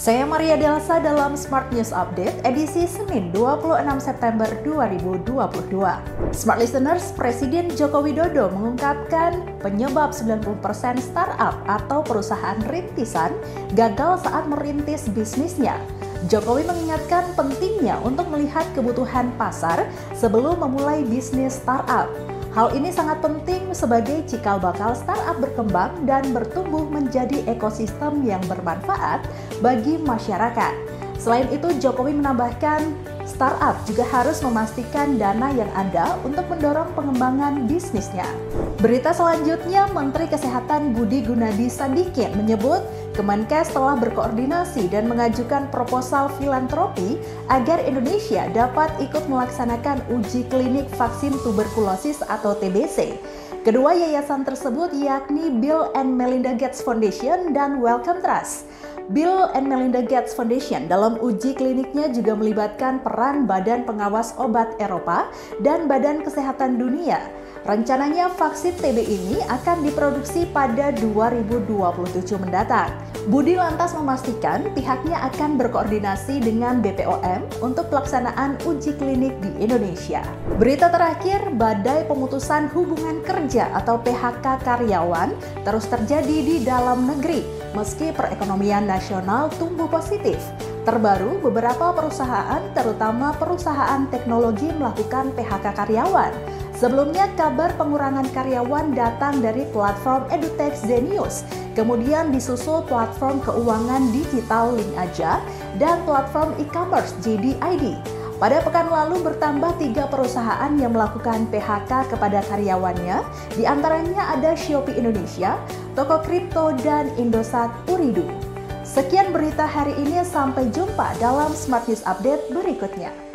Saya Maria Delsa dalam Smart News Update edisi Senin 26 September 2022. Smart Listeners, Presiden Joko Widodo mengungkapkan penyebab 90% startup atau perusahaan rintisan gagal saat merintis bisnisnya. Jokowi mengingatkan pentingnya untuk melihat kebutuhan pasar sebelum memulai bisnis startup. Hal ini sangat penting sebagai cikal bakal startup berkembang dan bertumbuh menjadi ekosistem yang bermanfaat bagi masyarakat. Selain itu, Jokowi menambahkan startup juga harus memastikan dana yang ada untuk mendorong pengembangan bisnisnya. Berita selanjutnya, Menteri Kesehatan Budi Gunadi Sadikin menyebut Kemenkes telah berkoordinasi dan mengajukan proposal filantropi agar Indonesia dapat ikut melaksanakan uji klinik vaksin tuberkulosis atau TBC. Kedua yayasan tersebut yakni Bill and Melinda Gates Foundation dan Wellcome Trust. Bill and Melinda Gates Foundation dalam uji kliniknya juga melibatkan peran Badan Pengawas Obat Eropa dan Badan Kesehatan Dunia. Rencananya vaksin TB ini akan diproduksi pada 2027 mendatang. Budi lantas memastikan pihaknya akan berkoordinasi dengan BPOM untuk pelaksanaan uji klinik di Indonesia. Berita terakhir, badai pemutusan hubungan kerja atau PHK karyawan terus terjadi di dalam negeri meski perekonomian nasional tumbuh positif. Terbaru, beberapa perusahaan, terutama perusahaan teknologi, melakukan PHK karyawan. Sebelumnya, kabar pengurangan karyawan datang dari platform EduTech Zenius, kemudian disusul platform keuangan digital Link Aja, dan platform e-commerce JDID. Pada pekan lalu bertambah tiga perusahaan yang melakukan PHK kepada karyawannya, di antaranya ada Shopee Indonesia, Toko Kripto, dan Indosat Uridu. Sekian berita hari ini, sampai jumpa dalam Smart News Update berikutnya.